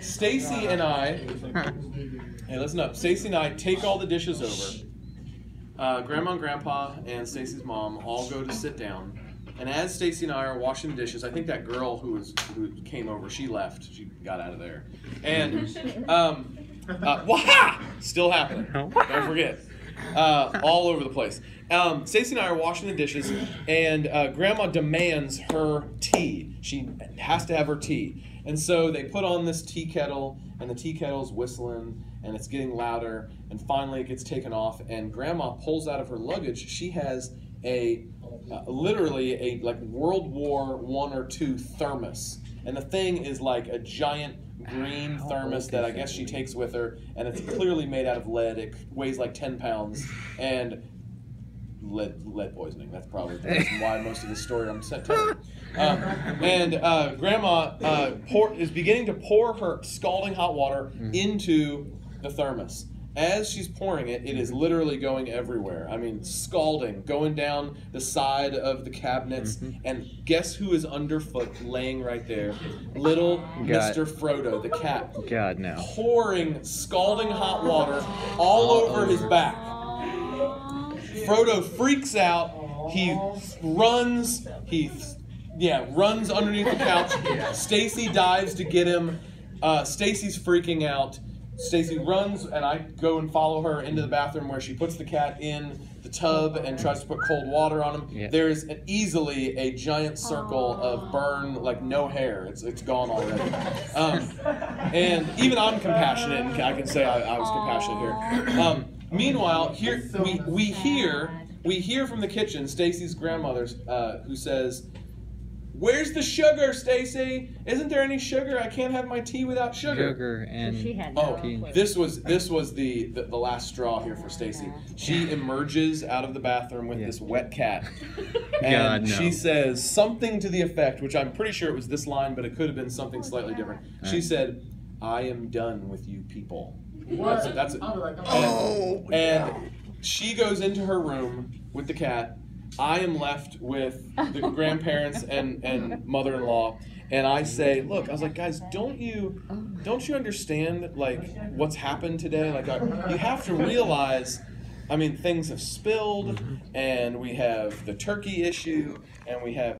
Stacy and I, hey, listen up. Stacy and I take all the dishes over. Uh, Grandma and Grandpa and Stacy's mom all go to sit down. And as Stacy and I are washing the dishes, I think that girl who was who came over, she left. She got out of there. And um, uh, waha! Still happening. Don't forget. Uh, all over the place. Um, Stacy and I are washing the dishes, and uh, Grandma demands her tea. She has to have her tea. And so they put on this tea kettle, and the tea kettle's whistling, and it's getting louder, and finally it gets taken off, and Grandma pulls out of her luggage. She has a uh, literally a like World War One or two thermos, and the thing is like a giant green thermos that I guess she takes with her, and it's clearly made out of lead. It weighs like ten pounds, and lead lead poisoning. That's probably the reason why most of the story I'm set telling. Um, and uh, Grandma uh, pour, is beginning to pour her scalding hot water into the thermos. As she's pouring it, it is literally going everywhere. I mean, scalding, going down the side of the cabinets. And guess who is underfoot, laying right there? Little God. Mr. Frodo, the cat God no. pouring scalding hot water all over his back. Frodo freaks out. He runs. He, yeah, runs underneath the couch. Stacy dives to get him. Uh, Stacy's freaking out. Stacy runs, and I go and follow her into the bathroom where she puts the cat in the tub and tries to put cold water on him. Yeah. There's an, easily a giant circle of burn, like no hair. It's it's gone already. Um, and even I'm compassionate, and I can say I, I was compassionate here. Um, meanwhile, here we we hear we hear from the kitchen Stacy's grandmother uh, who says. Where's the sugar, Stacy? Isn't there any sugar? I can't have my tea without sugar. Sugar and She had Oh, no clue. this was this was the, the the last straw here for Stacy. She emerges out of the bathroom with Yeah. this wet cat, and God, no. she says something to the effect, which I'm pretty sure it was this line, but it could have been something oh, slightly different. She said, "I am done with you people." That's it. That's it. I'll be like, And, and she goes into her room with the cat. I am left with the grandparents and, and mother-in-law, and I say, "Look, I was like, guys, don't you don't you understand like what's happened today? Like, I, you have to realize." I mean, things have spilled, mm-hmm. and we have the turkey issue, and we have